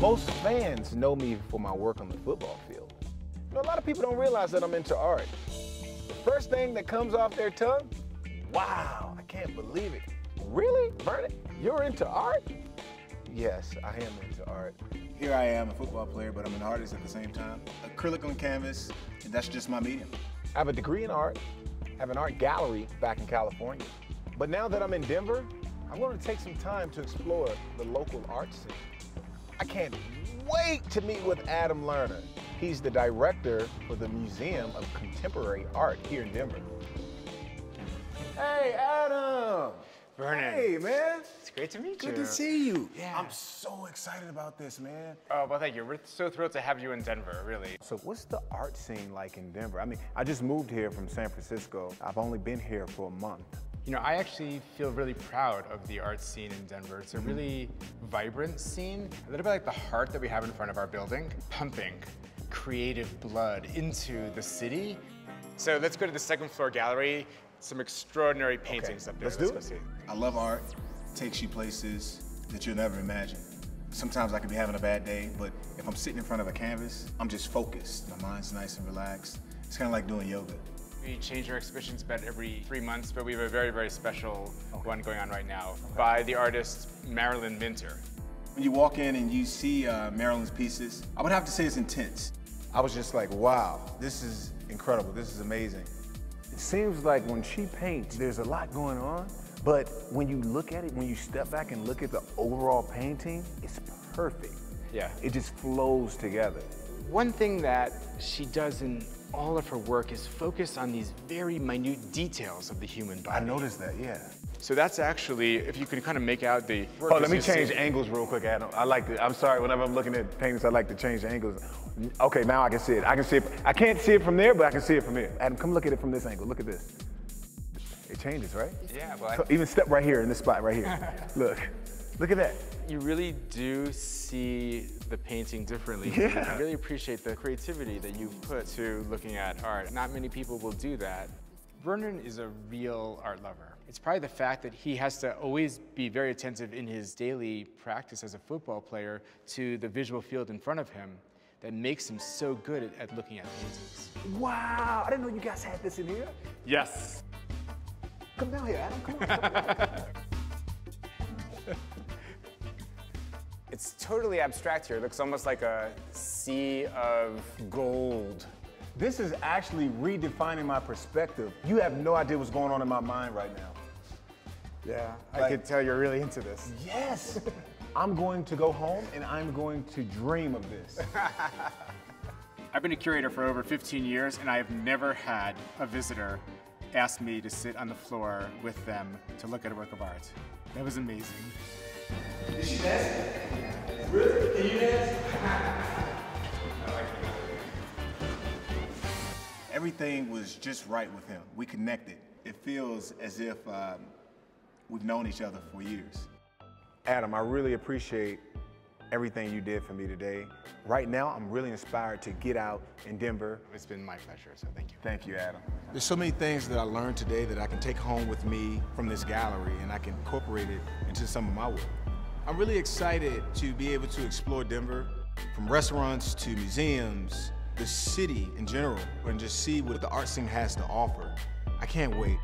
Most fans know me for my work on the football field. You know, a lot of people don't realize that I'm into art. The first thing that comes off their tongue, wow, I can't believe it. Really, Vernon? You're into art? Yes, I am into art. Here I am, a football player, but I'm an artist at the same time. Acrylic on canvas, and that's just my medium. I have a degree in art, have an art gallery back in California. But now that I'm in Denver, I'm going to take some time to explore the local art scene. I can't wait to meet with Adam Lerner. He's the director for the Museum of Contemporary Art here in Denver. Hey, Adam! Vernon. Hey, man. It's great to meet Good you. Good to see you. Yeah. I'm so excited about this, man. Oh, well, thank you. We're so thrilled to have you in Denver, really. So what's the art scene like in Denver? I mean, I just moved here from San Francisco. I've only been here for a month. You know, I actually feel really proud of the art scene in Denver. It's a mm-hmm. really vibrant scene, a little bit like the heart that we have in front of our building, pumping creative blood into the city. So let's go to the second floor gallery. Some extraordinary paintings up there. let's do it. see. I love art. It takes you places that you'll never imagine. Sometimes I could be having a bad day, but if I'm sitting in front of a canvas, I'm just focused. My mind's nice and relaxed. It's kind of like doing yoga. We change our exhibitions about every three months, but we have a very, very special one going on right now by the artist Marilyn Minter. When you walk in and you see uh, Marilyn's pieces, I would have to say it's intense. I was just like, wow, this is incredible. This is amazing. It seems like when she paints, there's a lot going on, but when you look at it, when you step back and look at the overall painting, it's perfect. Yeah. It just flows together. One thing that she does in all of her work is focused on these very minute details of the human body. I noticed that, yeah. So that's actually, if you could kind of make out the. Oh, let me change see- angles real quick, Adam. I like to, I'm sorry, whenever I'm looking at paintings, I like to change the angles. Okay, now I can see it. I can see it. I can't see it from there, but I can see it from here. Adam, come look at it from this angle. Look at this. It changes, right? Yeah, well, So even step right here in this spot right here. look, look at that. you really do see the painting differently. Yeah. I really appreciate the creativity that you put to looking at art. Not many people will do that. Vernon is a real art lover. It's probably the fact that he has to always be very attentive in his daily practice as a football player to the visual field in front of him that makes him so good at, at looking at paintings. Wow, I didn't know you guys had this in here. Yes. Come down here, Adam. Come on. It's totally abstract here. It looks almost like a sea of gold. this is actually redefining my perspective. You have no idea what's going on in my mind right now. Yeah, I Like- could tell you're really into this. Yes. I'm going to go home and I'm going to dream of this. I've been a curator for over 15 years, and I have never had a visitor ask me to sit on the floor with them to look at a work of art. That was amazing. Everything was just right with him. We connected. It feels as if um, we've known each other for years. Adam, I really appreciate everything you did for me today. Right now, I'm really inspired to get out in Denver. It's been my pleasure, so thank you. Thank you, Adam. There's so many things that I learned today that I can take home with me from this gallery and I can incorporate it into some of my work. I'm really excited to be able to explore Denver from restaurants to museums, the city in general, and just see what the art scene has to offer. I can't wait.